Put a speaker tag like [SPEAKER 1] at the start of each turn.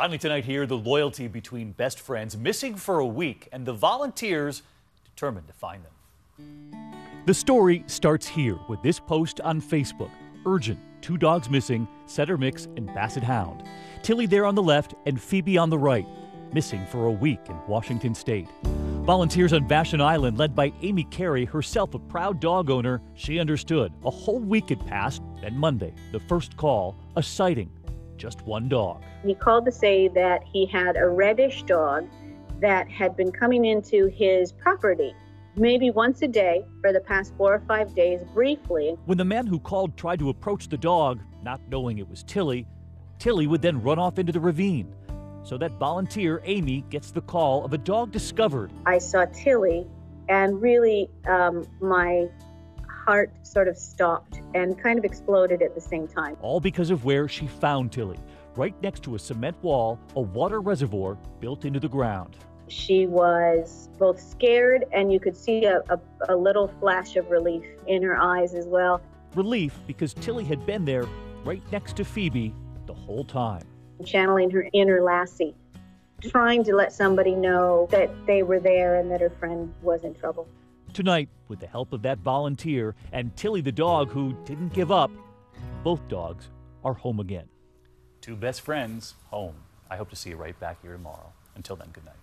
[SPEAKER 1] Finally, tonight here, the loyalty between best friends missing for a week and the volunteers determined to find them. The story starts here with this post on Facebook. Urgent, two dogs missing, setter mix and basset hound. Tillie there on the left and Phoebe on the right, missing for a week in Washington state. Volunteers on Vashon Island, led by Amy Carey, herself a proud dog owner, she understood. A whole week had passed, then Monday, the first call, a sighting just one dog.
[SPEAKER 2] He called to say that he had a reddish dog that had been coming into his property maybe once a day for the past four or five days briefly.
[SPEAKER 1] When the man who called tried to approach the dog, not knowing it was Tillie, Tillie would then run off into the ravine. So that volunteer, Amy, gets the call of a dog discovered.
[SPEAKER 2] I saw Tillie, and really um, my heart sort of stopped and kind of exploded at the same time.
[SPEAKER 1] All because of where she found Tillie, right next to a cement wall, a water reservoir built into the ground.
[SPEAKER 2] She was both scared and you could see a, a, a little flash of relief in her eyes as well.
[SPEAKER 1] Relief because Tillie had been there right next to Phoebe the whole time.
[SPEAKER 2] Channeling her inner Lassie, trying to let somebody know that they were there and that her friend was in trouble.
[SPEAKER 1] Tonight, with the help of that volunteer and Tillie the dog who didn't give up, both dogs are home again. Two best friends home. I hope to see you right back here tomorrow. Until then, good night.